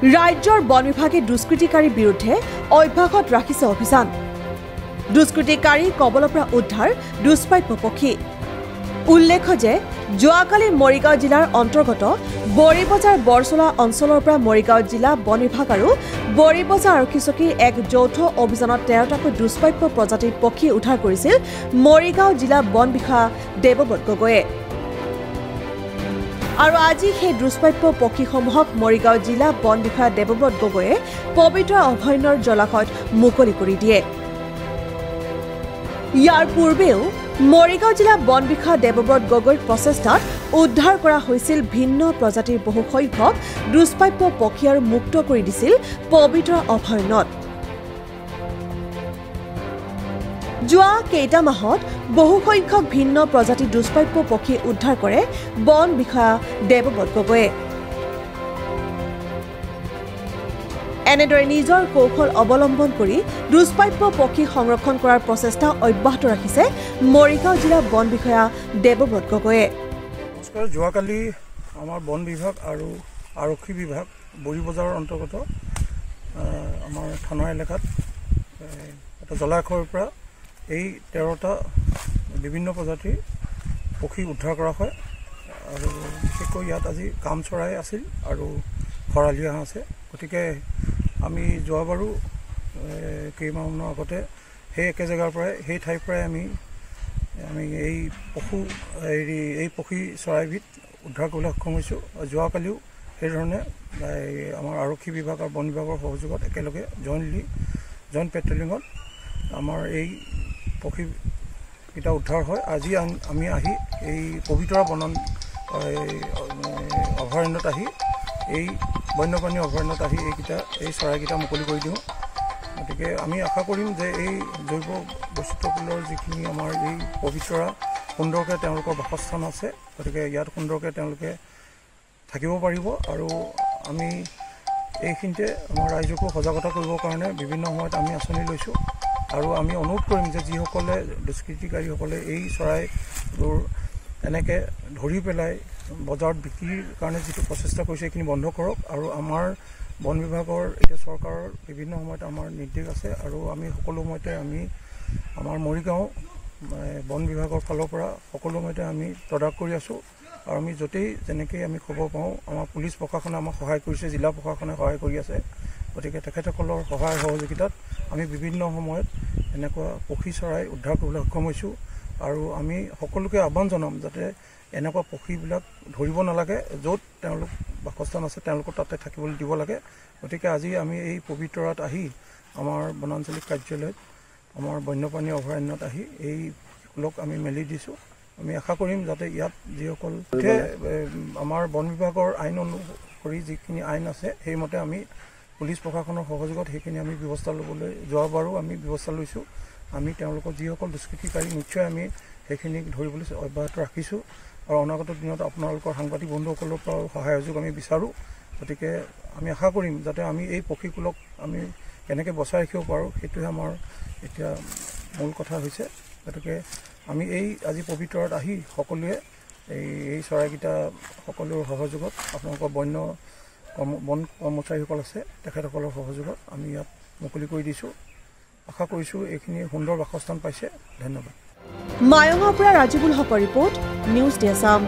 ৰাজ্যৰ বন বিভাগে দুষ্কৃতিকাৰীৰ বিৰুদ্ধে অভ্যাসত ৰাখিছে অভিযান। দুষ্কৃতিকাৰী কবলৰ পৰা উদ্ধাৰ দুষ্প্ৰাপ্য পক্ষী। উল্লেখ্য যে যোৱাকালি মৰিগাঁও জিলাৰ অন্তৰ্গত বৰিবজাৰ বৰচলা অঞ্চলৰ পৰা মৰিগাঁও জিলা বন বিভাগ আৰু বৰিবজাৰ আৰক্ষী চকীৰ এক যৌথ অভিযানত তেৰটাকৈ দুষ্প্ৰাপ্য প্ৰজাতিৰ পক্ষী উদ্ধাৰ কৰিছিল মৰিগাঁও জিলা বন বিষয়া দেৱব্ৰত গগৈয়ে। আৰু আজি সেই দুষ্প্ৰাপ্য পক্ষীসমূহক মৰিগাঁও জিলা বন বিষয়া দেৱব্ৰত গগৈয়ে পবিত্ৰ অভয়াৰণ্যৰ জলাশয়ত মুকলি কৰি দিয়ে। ইয়াৰ পূৰ্বেও মৰিগাঁও জিলা বন বিষয়া দেৱব্ৰত গগৈৰ প্ৰচেষ্টাত উদ্ধাৰ কৰা হৈছিল ভিন্ন প্ৰজাতিৰ বহু সংখ্যক দুষ্প্ৰাপ্য পক্ষী আৰু মুক্ত কৰি দিছিল পবিত্ৰ অভয়াৰণ্যত। যোৱা কেইটা মাহত বহুসংখ্যক ভিন্ন প্ৰজাতিৰ দুষ্প্ৰাপ্য পক্ষী উদ্ধাৰ কৰে বন বিষয়া দেৱব্ৰত গগৈয়ে। এনেদৰে নিজৰ কৌশল অৱলম্বন কৰি দুষ্প্ৰাপ্য পক্ষী সংৰক্ষণ কৰাৰ প্ৰচেষ্টা অব্যাহত ৰাখিছে মৰিগাঁও জিলা বন বিষয়া দেৱব্ৰত গগৈয়ে। নমস্কাৰ যোৱাকালি আমাৰ বন বিভাগ আৰু আৰক্ষী বিভাগ বৰি বজাৰৰ অন্তৰ্গত আমাৰ থানা এলেকাত এটা জলাশয়ৰ পৰা এই তেৰটা বিভিন্ন প্ৰজাতিৰ পক্ষী উদ্ধাৰ কৰা হয়। আৰু বিশেষকৈ ইয়াত আজি কাম চৰাই আছিল আৰু খৰালি হাঁহ আছে। গতিকে আমি যোৱাবাৰো কেইমাহমানৰ আগতে সেই একে জেগাৰ পৰাই সেই ঠাইৰ পৰাই আমি আমি এই পশু হেৰি এই পক্ষী চৰাইবিধ উদ্ধাৰ কৰিবলৈ সক্ষম হৈছোঁ। যোৱাকালিও সেইধৰণে আমাৰ আৰক্ষী বিভাগ আৰু বন বিভাগৰ সহযোগত একেলগে জইণ্টলি জইণ্ট পেট্ৰলিঙত আমাৰ এই পক্ষীকেইটা উদ্ধাৰ হয়। আজি আম- আহি এই পবিতৰা বনন অভয়াৰণ্যত আহি এই বন্যপ্ৰাণী অভয়াৰণ্যত আহি এইকেইটা এই চৰাইকেইটা মুকলি কৰি দিওঁ। গতিকে আমি আশা কৰিম যে এই জৈৱ বৈচিত্ৰ্যকুলৰ যিখিনি আমাৰ এই পবিতৰা সুন্দৰকৈ তেওঁলোকৰ বাসস্থান আছে গতিকে ইয়াত সুন্দৰকৈ তেওঁলোকে থাকিব পাৰিব আৰু আমি এইখিনিতে আমাৰ ৰাইজকো সজাগতা কৰিবৰ কাৰণে বিভিন্ন সময়ত আমি আঁচনি লৈছোঁ। আৰু আমি অনুৰোধ কৰিম যে যিসকলে দুষ্কৃতিকাৰীসকলে এই চৰাইবোৰ এনেকৈ ধৰি পেলাই বজাৰত বিক্ৰীৰ কাৰণে যিটো প্ৰচেষ্টা কৰিছে সেইখিনি বন্ধ কৰক। আৰু আমাৰ বন বিভাগৰ এতিয়া চৰকাৰৰ বিভিন্ন সময়ত আমাৰ নিৰ্দেশ আছে আৰু আমি সকলো সময়তে আমি আমাৰ মৰিগাঁও বন বিভাগৰ ফালৰ পৰা সকলো সময়তে আমি তদাৰক কৰি আছোঁ। আৰু আমি য'তেই যেনেকৈ আমি খবৰ পাওঁ আমাৰ পুলিচ প্ৰশাসনে আমাক সহায় কৰিছে জিলা প্ৰশাসনে সহায় কৰি আছে। গতিকে তেখেতসকলৰ সহায় সহযোগিতাত আমি বিভিন্ন সময়ত এনেকুৱা পক্ষী চৰাই উদ্ধাৰ কৰিবলৈ সক্ষম হৈছোঁ আৰু আমি সকলোকে আহ্বান জনাম যাতে এনেকুৱা পক্ষীবিলাক ধৰিব নালাগে য'ত তেওঁলোক বাসস্থান আছে তেওঁলোকৰ তাতে থাকিবলৈ দিব লাগে। গতিকে আজি আমি এই পবিতৰাত আহি আমাৰ বনাঞ্চলিক কাৰ্যালয়ত আমাৰ বন্যপ্ৰাণী অভয়াৰণ্যত আহি এই ফুলক আমি মেলি দিছোঁ। আমি আশা কৰিম যাতে ইয়াত যিসকল আমাৰ বন বিভাগৰ আইন অনুসৰি যিখিনি আইন আছে সেইমতে আমি পুলিচ প্ৰশাসনৰ সহযোগত সেইখিনি আমি ব্যৱস্থা ল'বলৈ যোৱাবাৰো আমি ব্যৱস্থা লৈছোঁ। আমি তেওঁলোকৰ যিসকল দুষ্কৃতিকাৰী নিশ্চয় আমি সেইখিনিক ধৰিবলৈ অব্যাহত ৰাখিছোঁ। আৰু অনাগত দিনত আপোনালোকৰ সাংবাদিক বন্ধুসকলৰ পৰাও সহায় সহযোগ আমি বিচাৰোঁ। গতিকে আমি আশা কৰিম যাতে আমি এই পক্ষীকুলক আমি কেনেকৈ বচাই ৰাখিব পাৰোঁ সেইটোহে আমাৰ এতিয়া মূল কথা হৈছে। গতিকে আমি এই আজি পবিতৰত আহি সকলোৱে এই এই চৰাইকেইটা সকলোৰ সহযোগত আপোনালোকৰ বন্য কৰ্ম বন কৰ্মচাৰীসকল আছে তেখেতসকলৰ সহযোগত আমি ইয়াত মুকলি কৰি দিছোঁ। আশা কৰিছোঁ এইখিনি সুন্দৰ বাসস্থান পাইছে। ধন্যবাদ। মায়ঙৰ পৰা ৰাজীবুল হকৰ ৰিপৰ্ট নিউজ ডি আছাম